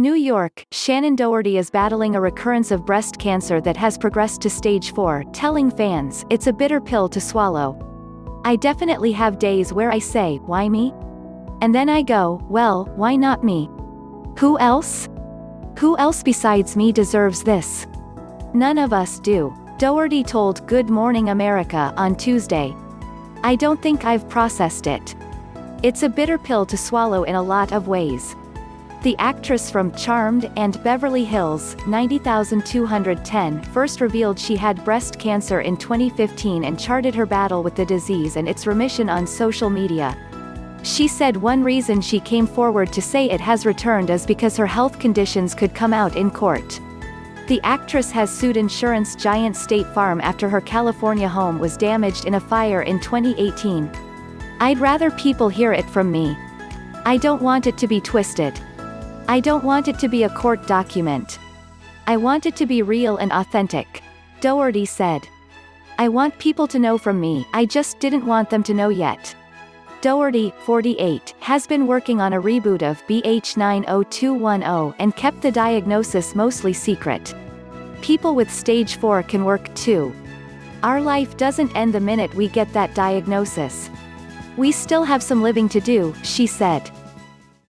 New York, Shannen Doherty is battling a recurrence of breast cancer that has progressed to stage 4, telling fans, it's a bitter pill to swallow. I definitely have days where I say, why me? And then I go, well, why not me? Who else? Who else besides me deserves this? None of us do. Doherty told Good Morning America on Tuesday. I don't think I've processed it. It's a bitter pill to swallow in a lot of ways. The actress from Charmed and Beverly Hills, 90210, first revealed she had breast cancer in 2015 and charted her battle with the disease and its remission on social media. She said one reason she came forward to say it has returned is because her health conditions could come out in court. The actress has sued insurance giant State Farm after her California home was damaged in a fire in 2018. I'd rather people hear it from me. I don't want it to be twisted. I don't want it to be a court document. I want it to be real and authentic. Doherty said. I want people to know from me, I just didn't want them to know yet. Doherty, 48, has been working on a reboot of BH90210 and kept the diagnosis mostly secret. People with stage 4 can work too. Our life doesn't end the minute we get that diagnosis. We still have some living to do, she said.